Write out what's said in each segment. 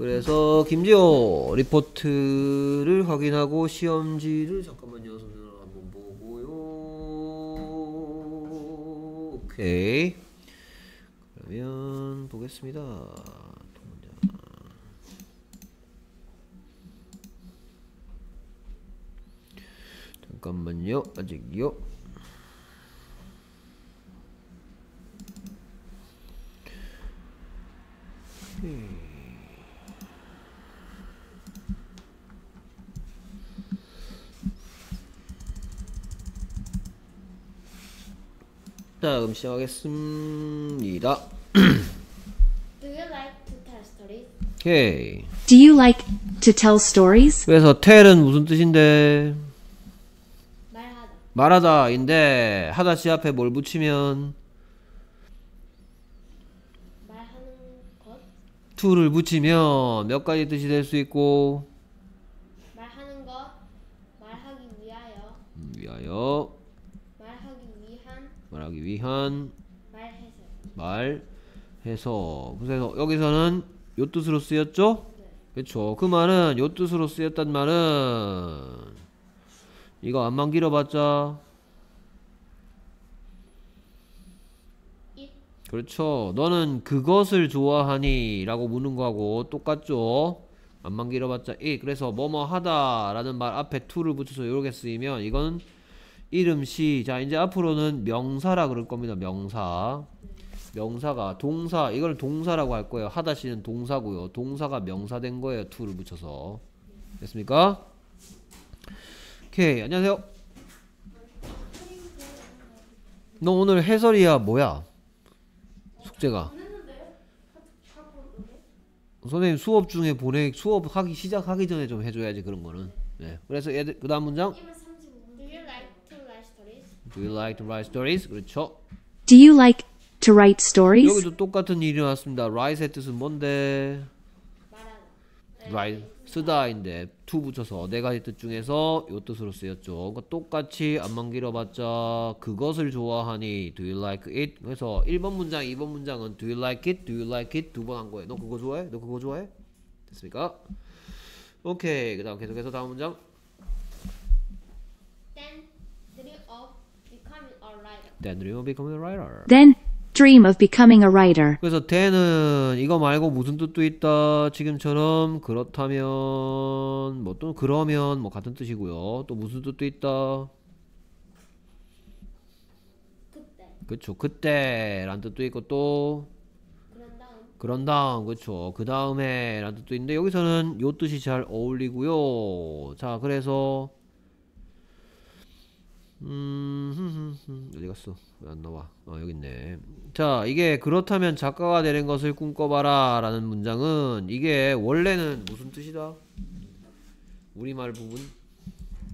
그래서 김지호 리포트를 확인하고 시험지를 잠깐만요. 선생님 한번 보고요. 오케이. 그러면 보겠습니다. 잠깐만요. 아직요. 자, 그럼 시작하겠습니다. Do you like to tell stories? 오케이. Do you like to tell stories? 그래서 tell은 무슨 뜻인데? 말하다. 말하다인데 하다 시 앞에 뭘 붙이면 말하는 것. to를 붙이면 몇 가지 뜻이 될 수 있고 말하는 것. 말하기 위하여. 음, 위하여. 말하기 위한 말해서. 말 해서 그래서 여기서는 요 뜻으로 쓰였죠? 그렇죠. 그 말은 요 뜻으로 쓰였단 말은 이거 안만 길어봤자. 그렇죠. 너는 그것을 좋아하니? 라고 묻는 거하고 똑같죠. 안만 길어봤자 이 그래서 뭐뭐 하다 라는 말 앞에 to를 붙여서 이렇게 쓰이면 이건 이름 시. 자 이제 앞으로는 명사라 그럴 겁니다. 명사. 명사가 동사 이걸 동사라고 할 거예요. 하다 시는 동사고요. 동사가 명사 된 거예요. to를 붙여서. 됐습니까? 오케이. 안녕하세요. 너 오늘 해설이야 뭐야? 숙제가 선생님 수업 중에 보내 수업 하기 시작하기 전에 좀 해줘야지 그런 거는 네 그래서 얘들 그 다음 문장 Do you like to write stories? Do you like to write stories? 그렇죠 Do you like to write stories? 여기도 똑같은 일이 나왔습니다 write의 뜻은 뭔데 write 쓰다인데 to 붙여서 네 가지 뜻 중에서 요 뜻으로 쓰였죠 그러니까 똑같이 안만 길어봤자 그것을 좋아하니 Do you like it? 그래서 1번 문장 2번 문장은 Do you like it? Do you like it? 두 번 한 거예요 너 그거 좋아해? 너 그거 좋아해? 됐습니까? 오케이 그 다음 계속해서 다음 문장 Then dream of becoming a writer. Then dream of becoming a writer. Then dream of becoming a writer. 그래서 then은 이거 말고 무슨 뜻도 있다. 지금처럼 그렇다면 뭐또 그러면 뭐 같은 뜻이고요. 또 무슨 뜻도 있다. 그때. 그쵸 그때란 뜻도 있고 또 그런 다음. 그런 다음 그쵸 그 다음에 라는 뜻도 있는데 여기서는 요 뜻이 잘 어울리고요. 자 그래서 음. 어디 갔어? 왜 안 나와? 아 여기 있네. 자 이게 그렇다면 작가가 되는 것을 꿈꿔봐라 라는 문장은 이게 원래는 무슨 뜻이다? 우리말 부분?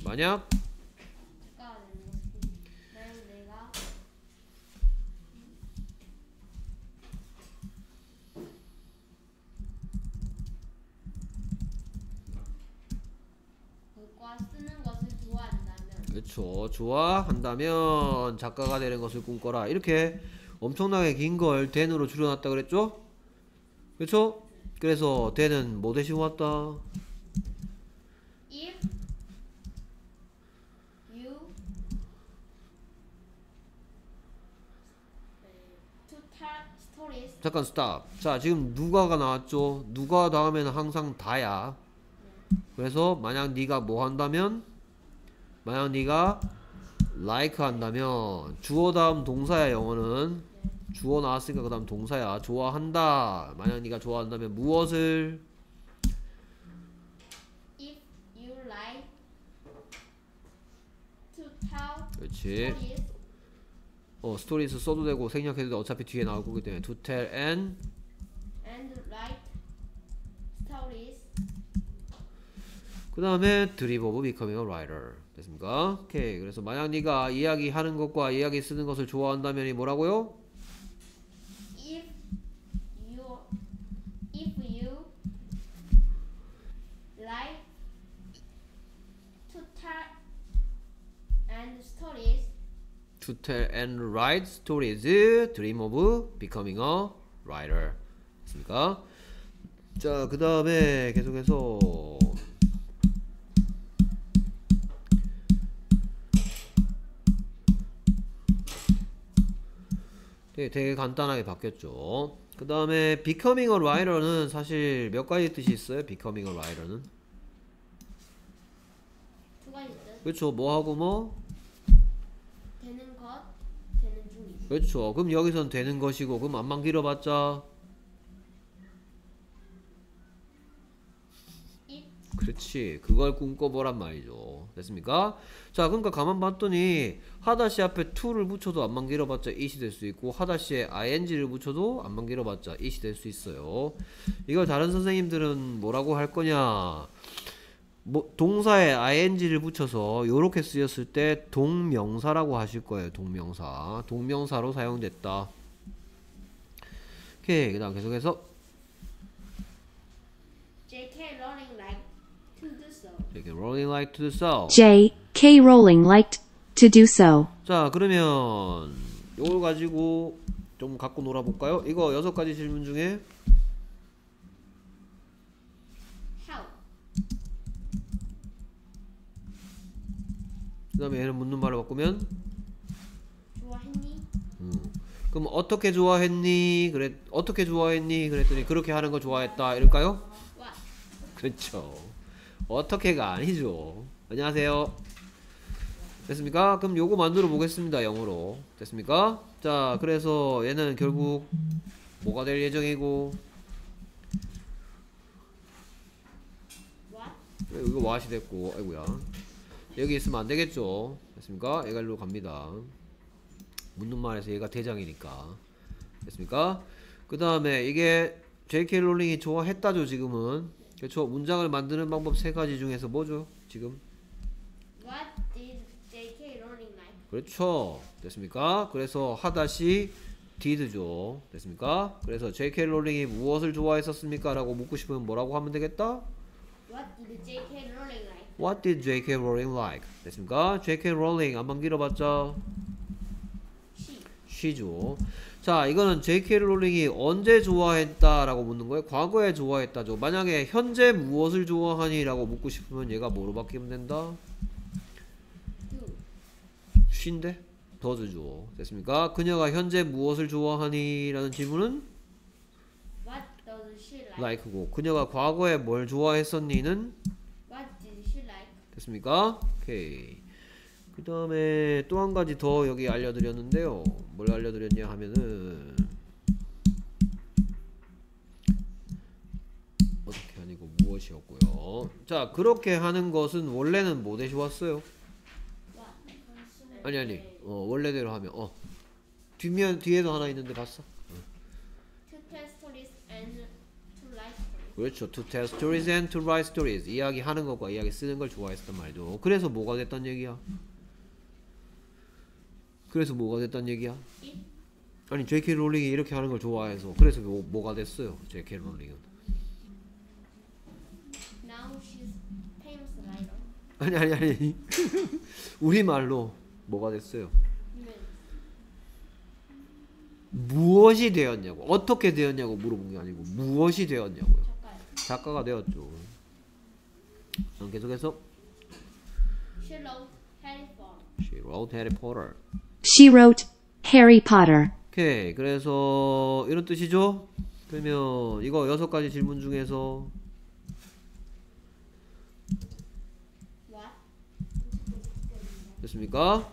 만약 쓰는 것을 좋아한다면 그쵸. 좋아 한다면 작가가 되는 것을 꿈꿔라. 이렇게 엄청나게 긴 걸 된으로 줄여놨다 그랬죠? 그쵸? 그래서 된은 뭐 대신 왔다? If you to tell stories. 잠깐 스탑 자 지금 누가가 나왔죠? 누가 다음에는 항상 다야. 그래서 만약 네가 뭐 한다면 만약 네가 like 한다면 주어 다음 동사야 영어는. 주어 나왔으니까 그 다음 동사야. 좋아한다. 만약 네가 좋아한다면 무엇을? If you like to tell 그렇지. stories. 어 stories 써도 되고 생략해도 돼 어차피 뒤에 나올 거기 때문에. To tell and and write stories. 그 다음에 of becoming a writer 됐습니까? 오케이 그래서 만약 네가 이야기하는 것과 이야기 쓰는 것을 좋아한다면 이 뭐라고요? if you if you like to tell and stories to tell and write stories dream of becoming a writer 됐습니까? 자, 그 다음에 계속해서 되게, 되게 간단하게 바뀌었죠. 그 다음에 becoming a writer는 사실 몇 가지 뜻이 있어요. becoming a writer는 두 가지 뜻. 그렇죠. 뭐 하고 뭐 되는 것, 되는 중이. 그렇죠. 그럼 여기선 되는 것이고 그럼 안만 길어봤자 그렇지 그걸 꿈꿔보란 말이죠 됐습니까? 자 그러니까 가만 봤더니 하다시 앞에 to를 붙여도 안만 길어봤자 it이 될 수 있고 하다시에 ing를 붙여도 안만 길어봤자 it이 될 수 있어요. 이걸 다른 선생님들은 뭐라고 할 거냐? 뭐 동사에 ing를 붙여서 요렇게 쓰였을 때 동명사라고 하실 거예요 동명사. 동명사로 사용됐다. 오케이 그 다음 계속해서 J.K. Rowling like to do so. 이렇게 rolling like to the south J. K. Rowling liked to do so. 자 그러면 이걸 가지고 좀 갖고 놀아볼까요? 이거 여섯 가지 질문 중에 How? 그 다음에 얘는 묻는 말로 바꾸면 좋아했니? 그럼 어떻게 좋아했니? 그랬 어떻게 좋아했니? 그랬더니 그렇게 하는 거 좋아했다 이럴까요? 그렇죠 어떻게가 아니죠. 안녕하세요. 됐습니까? 그럼 요거 만들어 보겠습니다 영어로. 됐습니까? 자 그래서 얘는 결국 뭐가 될 예정이고? 그래, 이거 와시 됐고 아이고야. 여기 있으면 안 되겠죠? 됐습니까? 얘가 일로 갑니다. 묻는 말에서 얘가 대장이니까. 됐습니까? 그 다음에 이게 JK 롤링이 좋아했다죠 지금은 그렇죠 문장을 만드는 방법 세 가지 중에서 뭐죠 지금 What did J.K. Rowling like? 그렇죠 됐습니까 그래서 하다시 did죠 됐습니까 그래서 JK 롤링이 무엇을 좋아했었습니까 라고 묻고 싶으면 뭐라고 하면 되겠다 What did J.K. Rowling like? What did J.K. Rowling like? 됐습니까? J.K. Rowling 안만 길어봤자 She. she죠. 자, 이거는 J.K. 롤링이 언제 좋아했다 라고 묻는 거예요? 과거에 좋아했다죠. 만약에 현재 무엇을 좋아하니 라고 묻고 싶으면 얘가 뭐로 바뀌면 된다? She인데 does죠. 됐습니까? 그녀가 현재 무엇을 좋아하니 라는 질문은 What does she like? like고 그녀가 과거에 뭘 좋아했었니는 What did she like? 됐습니까? 오케이. 그 다음에 또 한 가지 더 여기 알려드렸는데요. 뭘 알려드렸냐 하면은 어떻게 아니고 무엇이었고요. 자 그렇게 하는 것은 원래는 뭐 대시 왔어요? 아니 아니 어 원래대로 하면 어 뒷면 뒤에도 하나 있는데 봤어? 그렇죠. To tell stories and to write stories. 이야기 하는 것과 이야기 쓰는 걸 좋아했단 말이죠. 그래서 뭐가 됐단 얘기야? 그래서 뭐가 됐단 얘기야? 아니 J.K. 롤링이 이렇게 하는 걸 좋아해서 그래서 뭐, 뭐가 됐어요? J.K. 롤링은. 아니 아니 아니 우리 말로 뭐가 됐어요? Women. 무엇이 되었냐고 어떻게 되었냐고 물어본 게 아니고 무엇이 되었냐고요. 작가가 되었죠. 그럼 계속해서 She wrote Harry Potter. She wrote Harry Potter. 오케이 그래서 이런 뜻이죠 그러면 이거 여섯 가지 질문 중에서? 됐습니까?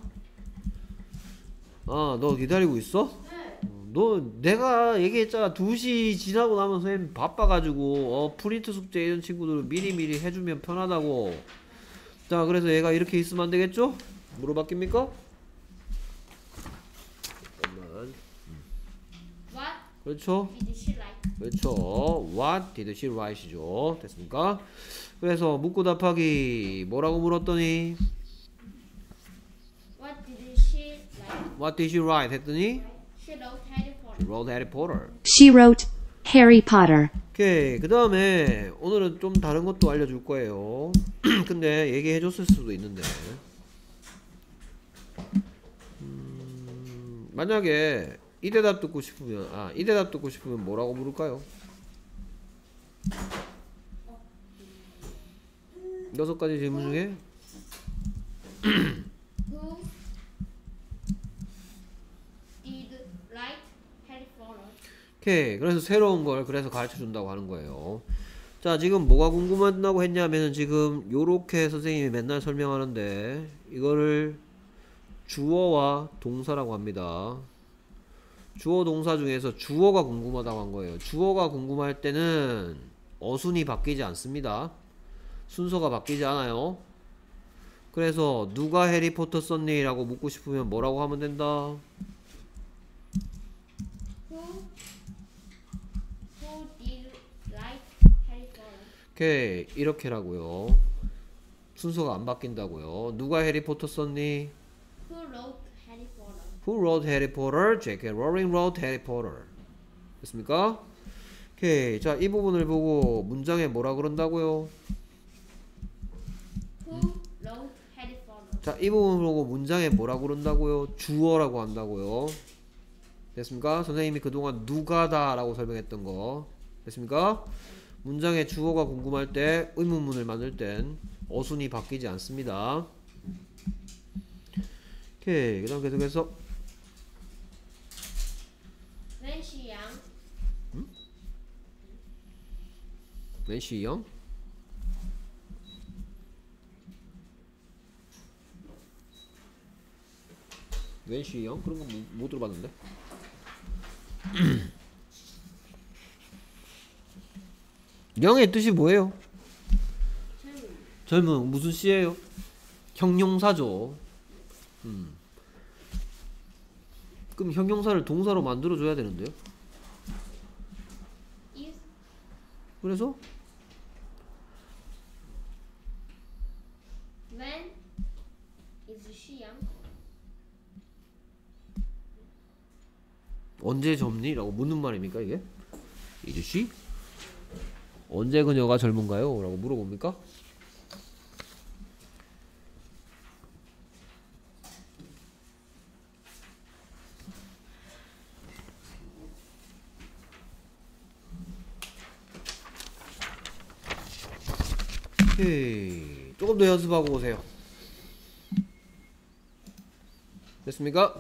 아 너 기다리고 있어? 어, 너 내가 얘기했잖아 2시 지나고 나면 선생님 바빠가지고 어 프린트 숙제 이런 친구들 미리미리 해주면 편하다고 자 그래서 얘가 이렇게 있으면 안 되겠죠? 뭐로 바뀝니까? 잠깐만 What 그렇죠 did she like? 그렇죠. What did she write이죠. 됐습니까? 그래서 묻고 답하기 뭐라고 물었더니 What did she like? What did she write? 했더니 She wrote Harry Potter. She wrote Harry Potter. She wrote Harry Potter. 오케이. 그 다음에 오늘은 좀 다른 것도 알려줄 거예요. 근데 얘기해 줬을 수도 있는데. 음, 만약에 이 대답 듣고 싶으면 아, 이 대답 듣고 싶으면 뭐라고 물을까요? 여섯 가지 질문 중에 Who did Potter? 오케이. 그래서 새로운 걸 그래서 가르쳐 준다고 하는 거예요. 자, 지금 뭐가 궁금하다고 했냐면은 지금 요렇게 선생님이 맨날 설명하는데 이거를 주어와 동사라고 합니다. 주어 동사 중에서 주어가 궁금하다고 한 거예요. 주어가 궁금할 때는 어순이 바뀌지 않습니다. 순서가 바뀌지 않아요. 그래서 누가 해리포터 썼니? 라고 묻고 싶으면 뭐라고 하면 된다. 오케이 이렇게라고요 순서가 안 바뀐다고요 누가 해리포터 썼니? Who wrote Harry Potter? J.K. Rowling wrote Harry Potter 됐습니까? 오케이 자 이 부분을 보고 문장에 뭐라 그런다고요? Who wrote Harry Potter? 자 이 부분을 보고 문장에 뭐라 그런다고요? 주어라고 한다고요 됐습니까? 선생님이 그동안 누가다 라고 설명했던 거 됐습니까? 문장의 주어가 궁금할 때 의문문을 만들 땐 어순이 바뀌지 않습니다 오케이 그 다음 계속해서 When she young, 웬시 형 웬시 형 그런 거못 들어봤는데 영의 뜻이 뭐예요? 젊은 젊은 무슨 씨예요? 형용사죠. 음. 그럼 형용사를 동사로 만들어 줘야 되는데요. 그래서 when is she young? 언제 젊니? 라고 묻는 말입니까 이게? 이주씨? 언제 그녀가 젊은가요? 라고 물어봅니까? 조금 더 연습하고 오세요. 됐습니까?